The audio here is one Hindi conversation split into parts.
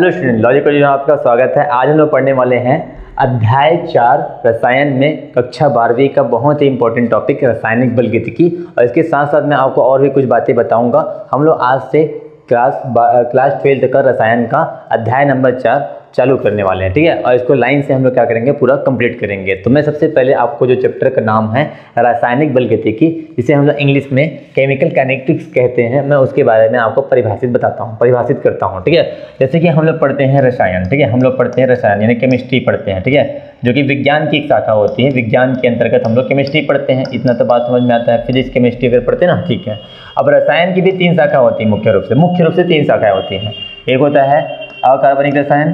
हेलो स्टूडेंट लॉजिकल में आपका स्वागत है। आज हम लोग पढ़ने वाले हैं अध्याय चार, रसायन में कक्षा बारहवीं का बहुत ही इंपॉर्टेंट टॉपिक रासायनिक की। और इसके साथ साथ मैं आपको और भी कुछ बातें बताऊँगा। हम लोग आज से क्लास क्लास ट्वेल्थ का रसायन का अध्याय नंबर चार चालू करने वाले हैं, ठीक है? और इसको लाइन से हम लोग क्या करेंगे? पूरा कंप्लीट करेंगे। तो मैं सबसे पहले आपको जो चैप्टर का नाम है, रासायनिक बलगतिकी जिसे हम लोग इंग्लिश में केमिकल कैनेटिक्स कहते हैं। मैं उसके बारे में आपको परिभाषित बताता हूँ, परिभाषित करता हूँ, ठीक है? जैसे कि हम लोग पढ़ते हैं रसायन, ठीक है? हम लोग पढ़ते हैं रसायन, यानी केमिस्ट्री पढ़ते हैं, ठीक है? जो कि विज्ञान की एक शाखा होती है। विज्ञान के अंतर्गत हम लोग केमिस्ट्री पढ़ते हैं। इतना तो बात समझ में आता है फिजिक्स केमिस्ट्री अगर पढ़ते हैं ना, ठीक है? अब रसायन की भी तीन शाखा होती है, मुख्य रूप से। मुख्य रूप से तीन शाखाएँ होती हैं। एक होता है अकार्बनिक रसायन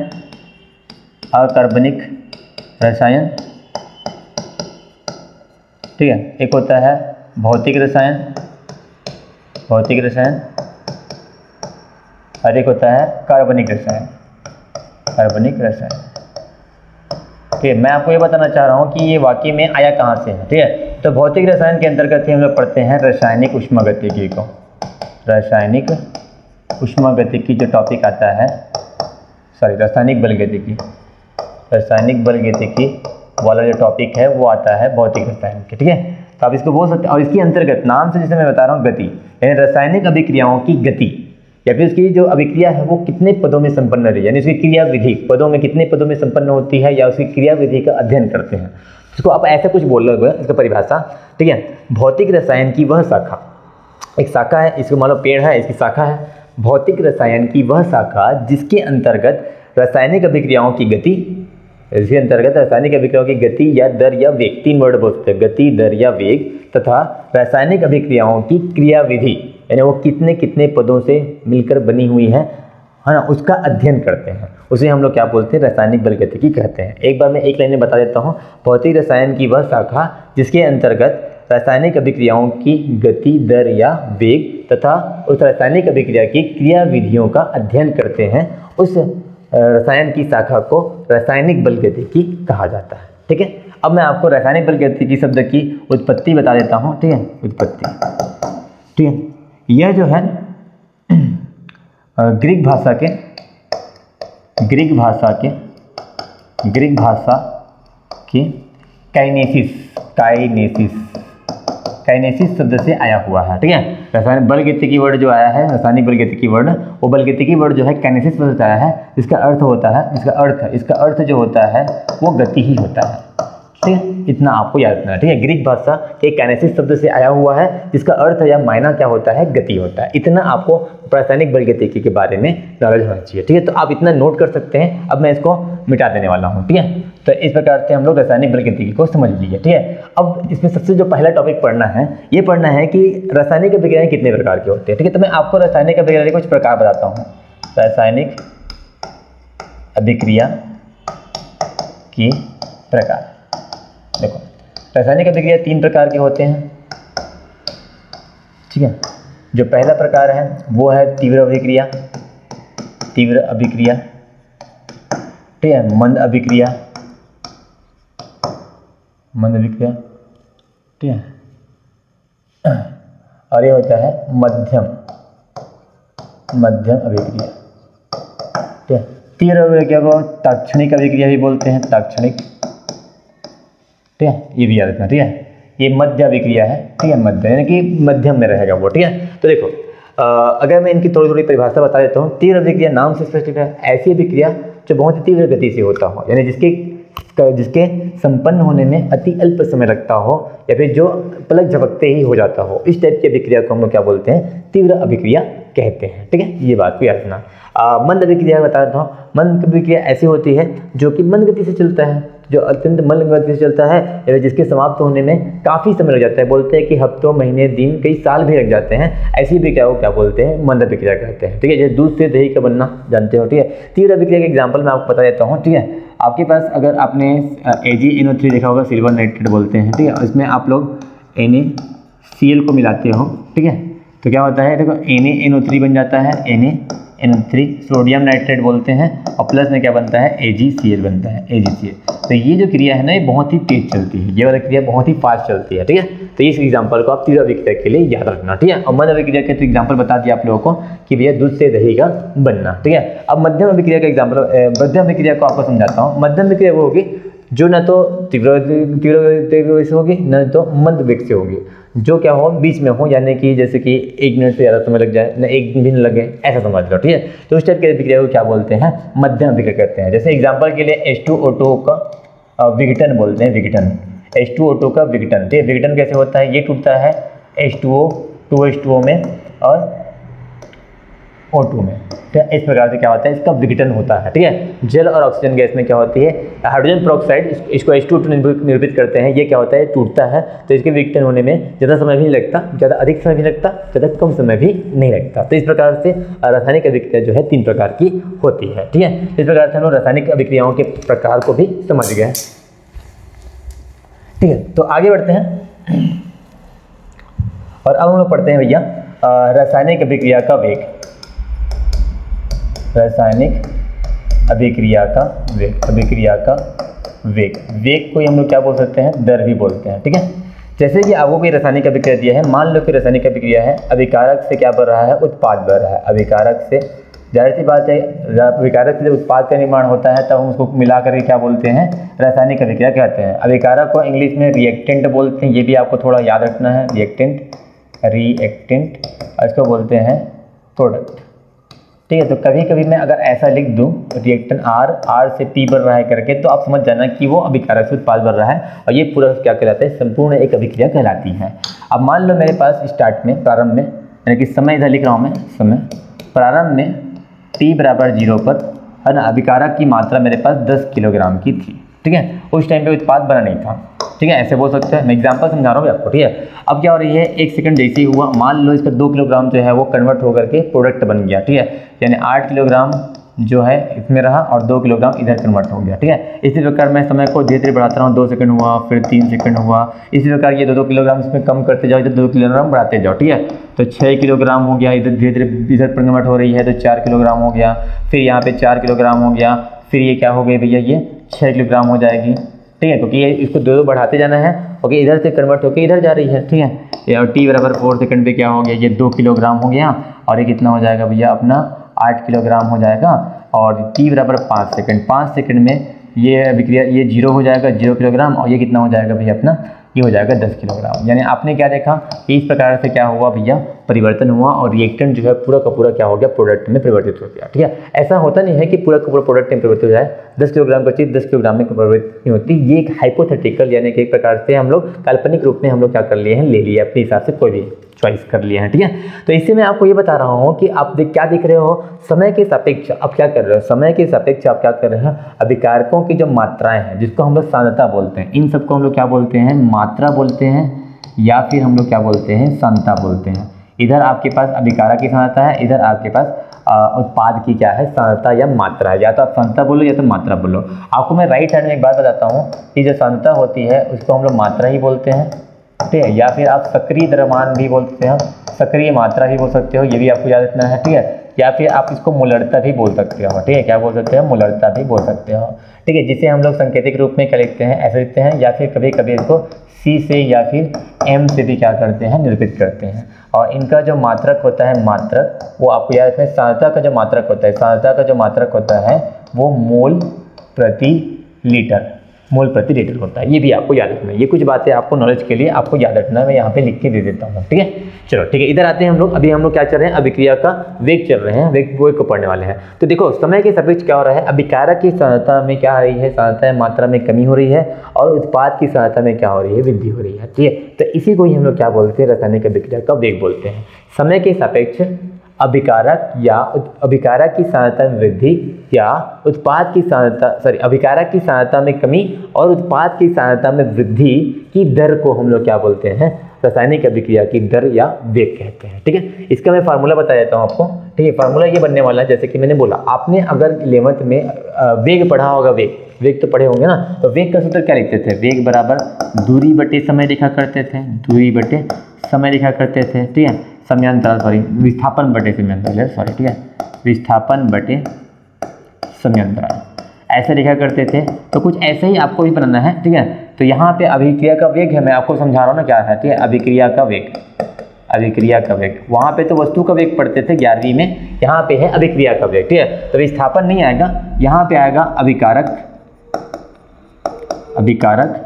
अकार्बनिक रसायन। ठीक है, एक होता है भौतिक रसायन भौतिक रसायन, और एक होता है कार्बनिक रसायन कार्बनिक रसायन। ठीक है, मैं आपको ये बताना चाह रहा हूँ कि ये वाकई में आया कहाँ से है, ठीक है? तो भौतिक रसायन के अंतर्गत ही हम लोग पढ़ते हैं रासायनिक उष्मागतिकी को। रासायनिक उष्मागतिकी जो टॉपिक आता है सॉरी रासायनिक बलगतिकी। रासायनिक बलगतिकी वाला जो टॉपिक है, वो आता है भौतिक रसायन के, ठीक है? तो आप इसको बोल सकते हैं, और इसके अंतर्गत नाम से जैसे मैं बता रहा हूँ, गति। यानी रासायनिक अभिक्रियाओं की गति। या फिर उसकी जो अभिक्रिया है, वो कितने पदों में संपन्न रही यानी उसकी क्रिया विधि, पदों में कितने पदों में संपन्न होती है, या उसकी क्रिया विधि का अध्ययन करते हैं? इसको आप ऐसा कुछ बोल रहे हो इसका परिभाषा, ठीक है? भौतिक रसायन की वह शाखा। एक शाखा है, इसको मान लो पेड़ है, इसकी शाखा है। भौतिक रसायन की वह शाखा जिसके अंतर्गत रासायनिक अभिक्रियाओं की गति इसके अंतर्गत रासायनिक अभिक्रियाओं की गति या दर या वेग, तीन वर्ड बोलते हैं, गति, दर या वेग, तथा रासायनिक अभिक्रियाओं की क्रियाविधि, यानी वो कितने कितने पदों से मिलकर बनी हुई है है ना, उसका अध्ययन करते हैं। उसे हम लोग क्या बोलते हैं? रासायनिक बलगतिकी कहते हैं। एक बार मैं एक लाइन में बता देता हूँ। भौतिक रसायन की वह शाखा जिसके अंतर्गत रासायनिक अभिक्रियाओं की गति, दर या वेग तथा उस रासायनिक अभिक्रिया की क्रियाविधियों का अध्ययन करते हैं, उस रसायन की शाखा को रासायनिक बलगतिकी कहा जाता है। ठीक है? अब मैं आपको रासायनिक बलगतिकी शब्द की उत्पत्ति बता देता हूँ। ठीक है? उत्पत्ति। ठीक है? यह जो है, ग्रीक भाषा के, ग्रीक भाषा के, ग्रीक भाषा की काइनेसिस काइनेसिस। काइनेसिस शब्द से आया हुआ है, ठीक है? रासायनिक बलगति की वर्ड जो आया है, रासायनिक बलगति की वर्ड वो बलगति की वर्ड जो है काइनेसिस शब्द से आया है इसका अर्थ होता है इसका अर्थ इसका अर्थ जो होता है, वो गति ही होता है। ठीक है इतना आपको याद रखना है, ठीक है? ग्रीक भाषा के कैनेसिस शब्द से आया हुआ है, जिसका अर्थ या मायना क्या होता है? गति होता है। इतना आपको रासायनिक बलगतिकी के बारे में नॉलेज होना चाहिए, ठीक है? तो आप इतना नोट कर सकते हैं, अब मैं इसको मिटा देने वाला हूँ, ठीक है? तो इस प्रकार से हम लोग रासायनिक बलगतिकी को समझ लीजिए, ठीक है? अब इसमें सबसे जो पहला टॉपिक पढ़ना है, ये पढ़ना है कि रासायनिक अभिक्रियाएँ कितने प्रकार की होती है, ठीक है? तो मैं आपको रासायनिक अभिक्रिया के कुछ प्रकार बताता हूँ। रासायनिक अभिक्रिया की प्रकार। रासायनिक अभिक्रिया तीन प्रकार के होते हैं। ठीक है? जो पहला प्रकार है, वो है तीव्र अभिक्रिया। तीव्र अभिक्रिया। ठीक है? मंद अभिक्रिया। मंद अभिक्रिया। ठीक है? और ये होता है मध्यम। मध्यम अभिक्रिया। ठीक है? तीव्र अभिक्रिया को ताक्षणिक अभिक्रिया भी बोलते हैं, ताक्षणिक। ठीक है? ये भी याद रखना ठीक है? ये मध्य अभिक्रिया है ठीक है? मध्य यानी कि मध्यम में रहेगा वो ठीक है? तो देखो आ, अगर मैं इनकी थोड़ी थोड़ी परिभाषा बता देता हूँ तीव्र अभिक्रिया नाम से स्पष्ट है ऐसी अभिक्रिया जो बहुत ही तीव्र गति से होता हो यानी जिसके जिसके संपन्न होने में अति अल्प समय लगता हो या फिर जो पलक झपकते ही हो जाता हो इस टाइप की अभिक्रिया को हम लोग क्या बोलते हैं? तीव्र अभिक्रिया कहते हैं ठीक है? ये बात को याद रखना। मंद अभिक्रिया बता देता हूँ मंद अभिक्रिया ऐसी होती है जो कि मंद गति से चलता है। जो अत्यंत मंद गति से चलता है जिसके समाप्त होने में काफ़ी समय लग जाता है। बोलते हैं कि हफ्तों, महीने, दिन, कई साल भी लग जाते हैं। ऐसी भी क्या को क्या बोलते हैं? मंद अभिक्रिया कहते हैं। ठीक है, जैसे दूध से दही का बनना जानते हो, ठीक है? तीव्र अभिक्रिया के एग्ज़ाम्पल मैं आपको बता देता हूँ, ठीक है? आपके पास अगर आपने ए जी एन ओ थ्री देखा होगा सिल्वर नाइट्रेट बोलते हैं, ठीक है? इसमें आप लोग एन ए सी एल को मिलाते हो, ठीक है? तो क्या होता है? देखो N A N O three बन जाता है N A N three sodium nitrate बोलते हैं, और प्लस में क्या बनता है? ए बनता है ए तो ये जो क्रिया है ना, ये बहुत ही तेज चलती है। ये वाली क्रिया बहुत ही फास्ट चलती है, ठीक है? तो इस एग्ज़ाम्पल को आप तीसरा विक्रिया के लिए याद रखना, ठीक है? और मध्य विक्रिया के तो एग्ज़ाम्पल बता दिया आप लोगों को कि भैया दूध से दही का बनना, ठीक है? अब मध्यम विक्रिया का एग्ज़ाम्पल मध्यम विक्रिया को आपको समझाता हूँ। मध्यम विक्रिया वो होगी जो न तो तीव्र तीव्र होगी, न तो मंद वेग से होगी। जो क्या हो, बीच में हो, यानी कि जैसे कि एक मिनट से ज़्यादा समय लग जाए, ना एक दिन लगे, ऐसा समझ लो, ठीक है? तो उस टाइप के अभिक्रिया को क्या बोलते हैं? मध्यम अभिक्रिया कहते हैं। जैसे एग्ज़ाम्पल के लिए एस टू ओटो का विघटन बोलते हैं, विघटन। एस टू ओटो का विघटन, ठीक है? विघटन कैसे होता है? ये टूटता है S two O two S two O में, और ओ टू में। है, इस प्रकार से क्या होता है, इसका विघटन होता है, ठीक है? जल और ऑक्सीजन गैस में क्या होती है? हाइड्रोजन प्रोक्साइड इसको एच टू निर्मित करते हैं, ये क्या होता है, टूटता है तो इसके विघटन होने में ज़्यादा समय भी नहीं लगता, ज़्यादा अधिक समय भी लगता, ज़्यादा कम समय भी नहीं लगता। तो इस प्रकार से रासायनिक अभिक्रिया जो है, तीन प्रकार की होती है, ठीक है? इस प्रकार से हम रासायनिक अभिक्रियाओं के प्रकार को भी समझ गए ठीक है तो आगे बढ़ते हैं। और अब हम लोग पढ़ते हैं भैया रासायनिक अभिक्रिया का वेग। रासायनिक अभिक्रिया का वेग, अभिक्रिया का वेग। वेग को हम लोग क्या बोल सकते हैं? दर भी बोलते हैं, ठीक है? जैसे कि आपको कोई रासायनिक अभिक्रिया दिया है, मान लो कि रासायनिक अभिक्रिया है, अभिकारक से क्या बढ़ रहा है? उत्पाद बढ़ रहा है। अभिकारक से, ज़ाहिर सी बात है, अभिकारक से जब उत्पाद का निर्माण होता है, तब हम उसको मिला करके क्या बोलते हैं? रासायनिक अभिक्रिया कहते हैं। अभिकारक को इंग्लिश में रिएक्टेंट बोलते हैं। ये भी आपको थोड़ा याद रखना है। रिएक्टेंट रिएक्टेंट इसको बोलते हैं प्रोडक्ट ठीक है तो कभी कभी मैं अगर ऐसा लिख दूँ रिएक्टन आर आर से पी बढ़ रहा है करके तो आप समझ जाना कि वो अभिकारक से उत्पाद बढ़ रहा है और ये पूरा क्या कहलाता है? संपूर्ण एक अभिक्रिया कहलाती है। अब मान लो मेरे पास स्टार्ट में, प्रारंभ में, यानी कि समय इधर लिख रहा हूँ मैं, समय, प्रारंभ में टी बराबर ज़ीरो पर, है ना, अभिकारक की मात्रा मेरे पास दस किलोग्राम की थी, ठीक है? उस टाइम पे उत्पाद बना नहीं था। ठीक है, ऐसे बोल सकते हैं। मैं एग्ज़ाम्पल समझा रहा हूँ आपको, ठीक है? अब क्या हो रही है, एक सेकंड जैसे ही हुआ, मान लो इसका दो किलोग्राम जो है वो कन्वर्ट होकर के प्रोडक्ट बन गया, ठीक है? यानी आठ किलोग्राम जो है इसमें रहा और दो किलोग्राम इधर कन्वर्ट हो गया, ठीक है? इसी प्रकार मैं समय को धीरे धीरे बढ़ाता रहा हूँ, दो सेकंड हुआ, फिर तीन सेकंड हुआ। इसी प्रकार ये दो दो किलोग्राम इसमें कम करते जाओ, इधर दो किलोग्राम बढ़ाते जाओ, ठीक है? तो छः किलोग्राम हो गया, इधर धीरे धीरे इधर कन्वर्ट हो रही है तो चार किलोग्राम हो गया। फिर यहाँ पर चार किलोग्राम हो गया। फिर ये क्या हो गई भैया, ये छः किलोग्राम हो जाएगी। ठीक है, क्योंकि ये इसको दो दो बढ़ाते जाना है ओके इधर से कन्वर्ट होकर इधर जा रही है, ठीक है? और टी बराबर फोर सेकंड पे क्या हो गया? ये दो किलोग्राम हो गया, और ये कितना हो जाएगा भैया अपना? आठ किलोग्राम हो जाएगा, और टी बराबर पाँच सेकंड पाँच सेकंड में ये विक्रिया, ये ज़ीरो हो जाएगा ज़ीरो किलोग्राम और ये कितना हो जाएगा भैया अपना? ये हो जाएगा दस किलोग्राम यानी आपने क्या देखा? इस प्रकार से क्या हुआ भैया? परिवर्तन हुआ और रिएक्टेंट जो है पूरा का पूरा क्या हो गया प्रोडक्ट में परिवर्तित हो गया, ठीक है? ऐसा होता नहीं है कि पूरा का पूरा प्रोडक्ट में परिवर्तित हो जाए। दस किलोग्राम का चीज़ दस किलोग्राम में परिवर्तित नहीं होती। ये एक हाइपोथेटिकल यानी कि एक प्रकार से हम लोग काल्पनिक रूप में हम लोग क्या कर लिए हैं, ले लिए अपने हिसाब से कोई भी चॉइस कर लिए हैं, ठीक है? तो इससे मैं आपको ये बता रहा हूँ कि आप देख, क्या दिख रहे हो? समय के सापेक्ष आप क्या कर रहे हो? समय के सापेक्ष आप क्या कर रहे हैं? अभिकारकों की जो मात्राएँ हैं, जिसको हम लोग सांद्रता बोलते हैं, इन सबको हम लोग क्या बोलते हैं? मात्रा बोलते हैं या फिर हम लोग क्या बोलते हैं? सांद्रता बोलते हैं। इधर आपके पास अभिकारक की सांद्रता है, इधर आपके पास उत्पाद की क्या है सांद्रता या मात्रा है। या तो आप सांद्रता बोलो या तो मात्रा बोलो। आपको मैं राइट हैंड में एक बात बताता हूँ कि जो सांद्रता होती है, उसको हम लोग मात्रा ही बोलते हैं। ठीक है? या फिर आप सक्रिय द्रव्यमान भी बोलते हैं। सक्रिय मात्रा भी बोल सकते हो, ये भी आपको याद रखना है, ठीक है? या फिर आप इसको मुलड़ता भी बोल सकते हो। ठीक है? क्या बोल सकते हो? मुलड़ता भी बोल सकते हो। ठीक है? जिसे हम लोग संकेतिक रूप में क्या लिखते हैं, ऐसे लिखते हैं, या फिर कभी कभी इसको सी से या फिर एम से भी क्या करते हैं, निरूपित करते हैं। और इनका जो मात्रक होता है मात्रक, वो आपको याद रखना सांद्रता का जो मात्रक होता है, सांद्रता का जो मात्रक होता है, वो मोल प्रति लीटर। मोल प्रति लीटर होता है। ये भी आपको याद रखना है। ये कुछ बातें आपको नॉलेज के लिए आपको याद रखना है। मैं यहाँ पे लिख के दे देता हूँ। ठीक है? चलो, ठीक है। इधर आते हैं हम लोग। अभी हम लोग क्या चल रहे हैं? अभिक्रिया का वेग चल रहे हैं। वेग वेग को पढ़ने वाले हैं। तो देखो, समय के सापेक्ष क्या हो रहा है? अभिकारक की सहायता में क्या आ रही है? सहायता मात्रा में कमी हो रही है और उत्पाद की सहायता में क्या हो रही है? वृद्धि हो रही है। ठीक है? तो इसी को ही हम लोग क्या बोलते हैं? रासायनिक अभिक्रिया का वेग बोलते हैं। समय के सापेक्ष अभिकारक या अभिकारक की सहायता में वृद्धि या उत्पाद की सहायता सॉरी अभिकारक की सहायता में कमी और उत्पाद की सहायता में वृद्धि की दर को हम लोग क्या बोलते हैं? रासायनिक अभिक्रिया की दर या वेग कहते हैं, ठीक है? इसका मैं फार्मूला बता देता हूँ आपको, ठीक है? फार्मूला ये बनने वाला है, जैसे कि मैंने बोला, आपने अगर इलेवंथ में वेग पढ़ा होगा, वेग वेग तो पढ़े होंगे ना? तो वेग का सूत्र क्या लिखते थे? वेग बराबर दूरी बटे समय लिखा करते थे, दूरी बटे समय लिखा करते थे, ठीक है? समयांतर सॉरी विस्थापन बटे समयांतर सॉरी ठीक है? विस्थापन बटे समयांतराल ऐसे लिखा करते थे तो कुछ ऐसे ही आपको भी बनाना है, ठीक है? तो यहाँ पे अभिक्रिया का वेग है, मैं आपको समझा रहा हूँ ना क्या है, ठीक है? अभिक्रिया का वेग, अभिक्रिया का वेग। वहाँ पे तो वस्तु का वेग पढ़ते थे ग्यारहवीं में, यहाँ पे है अभिक्रिया का वेग, ठीक है? तो विस्थापन नहीं आएगा, यहाँ पे आएगा अभिकारक अभिकारक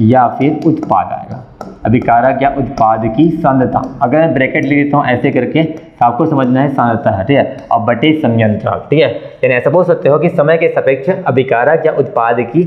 या फिर उत्पाद आएगा। अभिकारक या उत्पाद की सांद्रता। अगर मैं ब्रैकेट लिख देता हूँ, ऐसे करके तो आपको समझना है सांद्रता है, ठीक है? और बटे संयंत्र, ठीक है? यानी ऐसा बोल सकते हो कि समय के सापेक्ष अभिकारक या उत्पाद की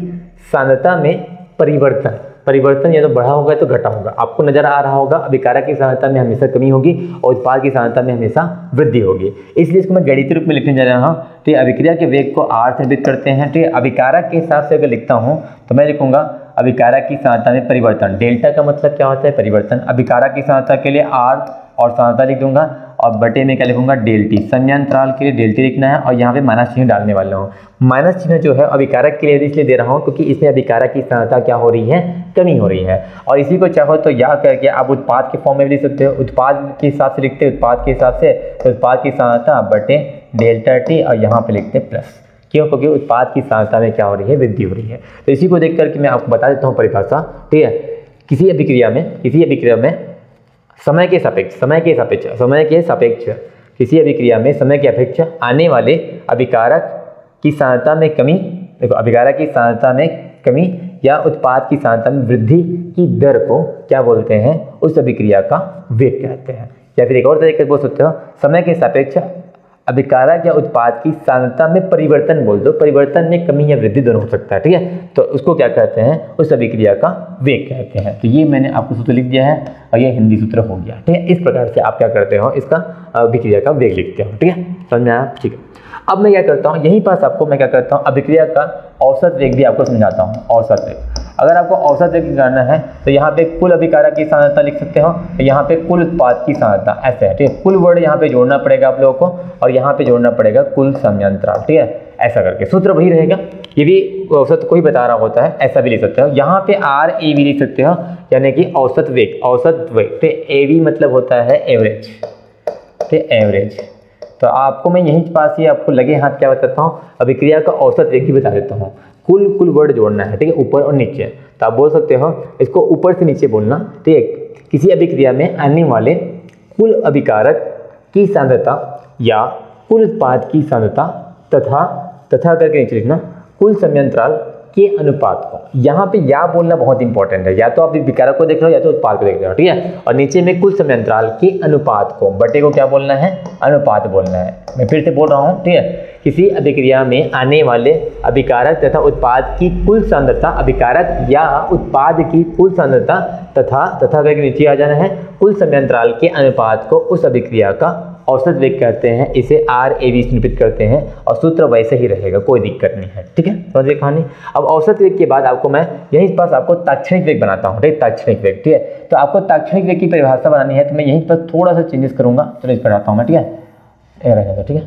सांद्रता में परिवर्तन परिवर्तन या तो बढ़ा होगा तो घटा होगा। आपको नज़र आ रहा होगा अभिकारक की सांद्रता में हमेशा कमी होगी और उत्पाद की सांद्रता में हमेशा वृद्धि होगी। इसलिए इसको मैं गणित रूप में लिखने जा रहा हूँ तो ये अभिक्रिया के वेग को आर से करते हैं, ठीक है? अभिकारक के हिसाब से अगर लिखता हूँ तो मैं लिखूँगा अभिकारक की सांद्रता में परिवर्तन। डेल्टा का मतलब क्या होता है? परिवर्तन। अभिकारक की सांद्रता के लिए आर और सांद्रता लिख दूँगा और बटे में क्या लिखूँगा? डेल्टी संयंत्राल के लिए डेल्टी लिखना है और यहाँ पे माइनस चिन्ह डालने वाला हूँ। माइनस चिन्ह जो है अभिकारक के लिए इसलिए दे रहा हूँ क्योंकि इसमें अभिकारक की सांद्रता क्या हो रही है? कमी हो रही है। और इसी को चाहो तो याद करके आप उत्पाद के फॉर्म में लिख सकते हो। उत्पाद के हिसाब से लिखते उत्पाद के हिसाब से, उत्पाद की सांद्रता बटे डेल्टा टी और यहाँ पे लिखते प्लस। क्यों क्योंकि उत्पाद की सांद्रता में क्या हो रही है, वृद्धि हो रही है। तो इसी को देख करके मैं आपको बता देता हूँ परिभाषा, ठीक है? किसी अभिक्रिया में, किसी अभिक्रिया में समय के सापेक्ष, समय के सापेक्ष, समय के सापेक्ष, किसी अभिक्रिया में समय के अपेक्ष आने वाले अभिकारक की सांद्रता में कमी, देखो, अभिकारक की सांद्रता में कमी या उत्पाद की सांद्रता में वृद्धि की दर को क्या बोलते हैं? उस अभिक्रिया का वेग कहते हैं। या फिर एक और तरीके से बोल सकते हो, समय के सापेक्ष अभिकारक या उत्पाद की सांद्रता में परिवर्तन बोल दो, परिवर्तन में कमी या वृद्धि दोनों हो सकता है, ठीक है? तो उसको क्या कहते हैं? उस अभिक्रिया का वेग कहते हैं। तो ये मैंने आपको सूत्र लिख दिया है और ये हिंदी सूत्र हो गया, ठीक है? इस प्रकार से आप क्या करते हो, इसका अभिक्रिया का वेग लिखते हो, ठीक है? समझ में आया? ठीक है। अब मैं क्या करता हूँ, यहीं पास आपको मैं क्या करता हूँ, अभिक्रिया का औसत वेग भी आपको समझाता हूँ, औसत वेग। अगर आपको औसत जानना है तो यहाँ पे कुल अभिकारक की सांद्रता लिख सकते हो तो यहाँ पे कुल उत्पाद की सांद्रता ऐसे है, ठीक है? कुल वर्ड यहाँ पे जोड़ना पड़ेगा आप लोगों को, और यहाँ पे जोड़ना पड़ेगा कुल समयंत्राल ठीक है? ऐसा करके, सूत्र वही रहेगा, ये भी औसत को ही बता रहा होता है, ऐसा भी लिख सकते हो। यहाँ पे आर ए वी लिख सकते हो, यानी कि औसत वेग औसत वेग ठीक ए वी मतलब होता है एवरेज ठीक एवरेज तो आपको मैं यहीं पास ही आपको लगे हाथ क्या बताता हूँ, अभिक्रिया का औसत वेग ही बता देता हूँ। कुल कुल वर्ड जोड़ना है, ठीक है? ऊपर और नीचे। तो आप बोल सकते हो, इसको ऊपर से नीचे बोलना, ठीक है? किसी अभिक्रिया में आने वाले कुल अभिकारक की सांद्रता या कुल उत्पाद की सांद्रता तथा तथा करके नीचे लिखना, कुल समयंतराल के अनुपात को। यहाँ पे या बोलना बहुत इंपॉर्टेंट है। या तो आप विकारक को देख रहे हो, या तो उत्पाद को देख रहे हो, ठीक है? और नीचे में कुल समयंतराल के अनुपात को, बटे को क्या बोलना है? अनुपात बोलना है। मैं फिर से बोल रहा हूँ, ठीक है? किसी अभिक्रिया में आने वाले अभिकारक तथा उत्पाद की कुल सांद्रता अभिकारक या उत्पाद की कुल सांद्रता तथा तथा करके नीचे आ जाना है। कुल समयंतराल के अनुपात को उस अभिक्रिया का औसत वेग कहते हैं। इसे आर ए वी निरूपित करते हैं और सूत्र वैसे ही रहेगा, कोई दिक्कत नहीं है। ठीक है? समझिए कहानी? अब औसत वेग के बाद आपको मैं यहीं पास आपको ताक्षणिक वेग बनाता हूँ, ठीक? ताक्षणिक वेग, ठीक है? तो आपको ताक्षणिक वेग की परिभाषा बनानी है तो मैं यहीं पर थोड़ा सा चेंजेस करूँगा। चलो इस पर आता हूँ मैं, ठीक है? ठीक है?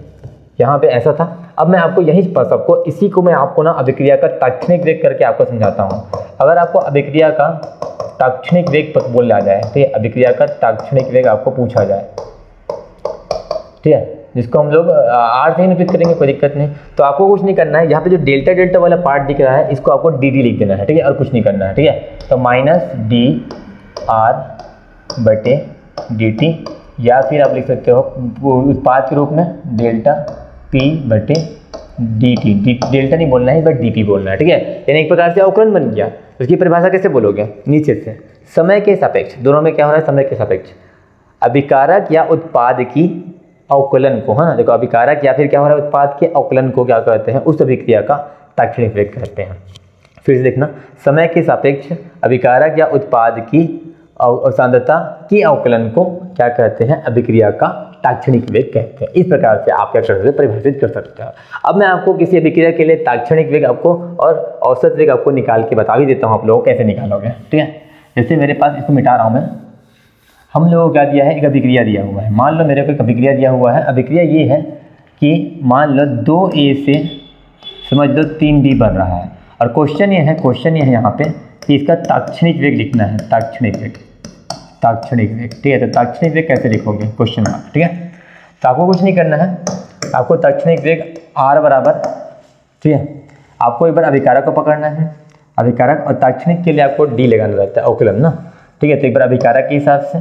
यहाँ पे ऐसा था। अब मैं आपको यही सबको, इसी को मैं आपको ना अभिक्रिया का ताक्षणिक वेग करके आपको समझाता हूँ। अगर आपको अभिक्रिया का ताक्षणिक वेग बोल आ जाए तो है अभिक्रिया का ताक्षणिक वेग आपको पूछा जाए। ठीक है? जिसको हम लोग आर से निरूपित करेंगे, कोई दिक्कत नहीं। तो आपको कुछ नहीं करना है। यहाँ पे जो डेल्टा डेल्टा वाला पार्ट दिख रहा है, इसको आपको डी डी लिख देना है, ठीक है? और कुछ नहीं करना है, ठीक है? तो माइनस डी आर बटे डी टी या फिर आप लिख सकते हो उत्पाद के रूप में डेल्टा पी बटे डी टी डेल्टा नहीं बोलना है बट डी पी बोलना है, ठीक है? यानी एक प्रकार से अवकरण बन गया। उसकी परिभाषा कैसे बोलोगे? नीचे से। समय के सापेक्ष। दोनों में क्या हो रहा है? समय के सापेक्ष। अभिकारक या उत्पाद की अवकलन को, है ना देखो, अभिकारक या फिर क्या हो रहा है? उत्पाद के अवकलन को क्या कहते हैं? उस अभिक्रिया का ताक्षणिक वेग कहते हैं। फिर से देखना। समय के सापेक्ष अभिकारक या उत्पाद की सांद्रता की अवकलन को क्या कहते हैं? अभिक्रिया का ताक्षणिक वेग कहते हैं। इस प्रकार से आप क्या कर परिभाषित कर सकते हैं। अब मैं आपको किसी अभिक्रिया के लिए ताक्षणिक वेग आपको और औसत वेग आपको निकाल के बता भी देता हूँ, आप लोग कैसे निकालोगे। ठीक है? जैसे मेरे पास इसको मिटा रहा हूँ मैं। हम लोगों को क्या दिया है? एक अभिक्रिया दिया हुआ है। मान लो मेरे को एक अभिक्रिया दिया हुआ है। अभिक्रिया ये है कि मान लो दो ए से, समझ लो तीन बी बन रहा है। और क्वेश्चन ये है क्वेश्चन ये है यहाँ पे कि इसका ताक्षणिक वेग लिखना है। ताक्षणिक वेग। ताक्षणिक वेग ठीक है तो ताक्षणिक वेग कैसे लिखोगे? क्वेश्चन मार्क ठीक है? तो आपको कुछ नहीं करना है। आपको तक्षणिक वेग आर बराबर, ठीक है? आपको एक बार अभिकारक को पकड़ना है। अभिकारक और ताक्षणिक के लिए आपको डी लगाना रहता है ओकुलम ना? ठीक है तो एक बार अभिकारक के हिसाब से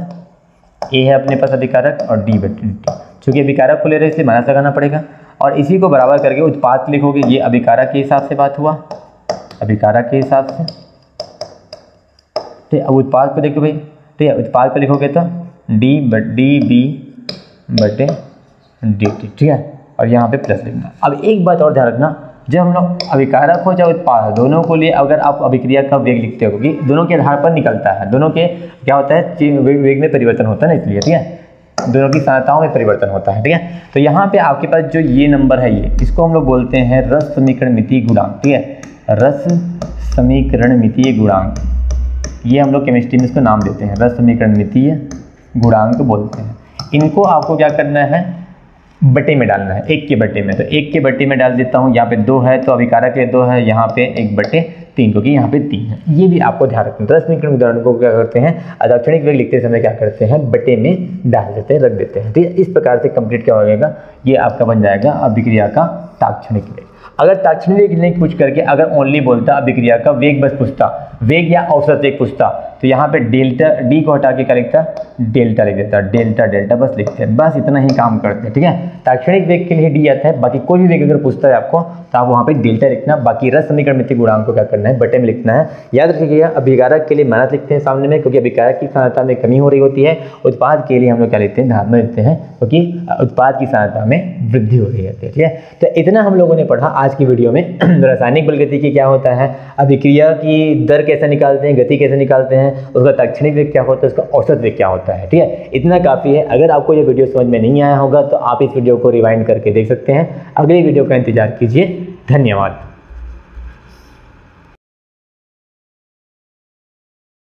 ए है अपने पास अभिकारक और डी बटे चूँकि अभिकारक को ले रहे इसलिए माइनस लगाना पड़ेगा। और इसी को बराबर करके उत्पाद लिखोगे, ये अभिकारक के हिसाब से बात हुआ। अभिकारक के हिसाब से। ठीक अब उत्पाद को देखो भाई। ठीक है उत्पाद पर लिखोगे तो डी बट डी बी बटे डी टी ठीक है? और यहाँ पे प्लस लिखना। अब एक बात और ध्यान रखना, जब हम लोग अभिकारक हो चाहे उत्पाद हो, दोनों को लिए अगर आप अभिक्रिया का वेग लिखते हो कि दोनों के आधार पर निकलता है, दोनों के क्या होता है वेग में परिवर्तन होता है ना इसलिए, ठीक है? दोनों की सांताओं में परिवर्तन होता है, ठीक है? तो यहाँ पे आपके पास जो ये नंबर है ये, इसको हम लोग बोलते हैं रस समीकरण मितीय गुणांक, ठीक है? रस समीकरण मितीय गुणांक। ये हम लोग केमिस्ट्री में इसको नाम देते हैं। रस समीकरण मितीय गुणांक बोलते हैं। इनको आपको क्या करना है? बटे में डालना है, एक के बटे में। तो एक के बटे में डाल देता हूँ, यहाँ पे दो है तो अभिकारक के दो है, यहाँ पे एक बटे तीन, क्योंकि यहाँ पे तीन है। ये भी आपको ध्यान रखना दस मिनट उदाहरण को क्या करते हैं? अदाक्षणिक वेग लिखते समय क्या करते हैं? बटे में डाल देते हैं, रख देते हैं। ठीक है इस प्रकार से कंप्लीट क्या हो जाएगा? ये आपका बन जाएगा अभिक्रिया का ताक्षणिक वेग। अगर ताक्षणिक वेग नहीं पूछ करके अगर ओनली बोलता अभिक्रिया का, वेग बस पूछता वेग या औसत वेग पूछता। तो यहाँ पे डेल्टा डी को हटा के क्या लिखता डेल्टा लिख देता डेल्टा डेल्टा, बस लिखते हैं। बस इतना ही काम करते हैं, ठीक है? ताक्षणिक वेग के लिए डी आता है। बाकी कोई भी वेग अगर पूछता है आपको तो आप वहाँ पे डेल्टा लिखना। बाकी रस समीकरण मित्र गुणांक को क्या करना है? बटे में लिखना है। याद रखिएगा, अभिकारक के लिए मानस लिखते हैं सामने में, क्योंकि अभिकारक की सहायता में कमी हो रही होती है। उत्पाद के लिए हम लोग क्या लिखते हैं? धारण लिखते हैं, क्योंकि उत्पाद की सहायता में वृद्धि हो रही होती है, ठीक है? तो इतना हम लोगों ने पढ़ा आज की वीडियो में। रासायनिक बलगति की क्या होता है? अभिक्रिया की दर कैसे निकालते हैं, गति कैसे निकालते हैं, उसका तक्षणिक वेग क्या होता है, उसका औसत वेग क्या होता है, ठीक है? इतना काफ़ी है। अगर आपको ये वीडियो समझ में नहीं आया होगा तो आप इस वीडियो को रिवाइंड करके देख सकते हैं। अगली वीडियो का इंतज़ार कीजिए। धन्यवाद।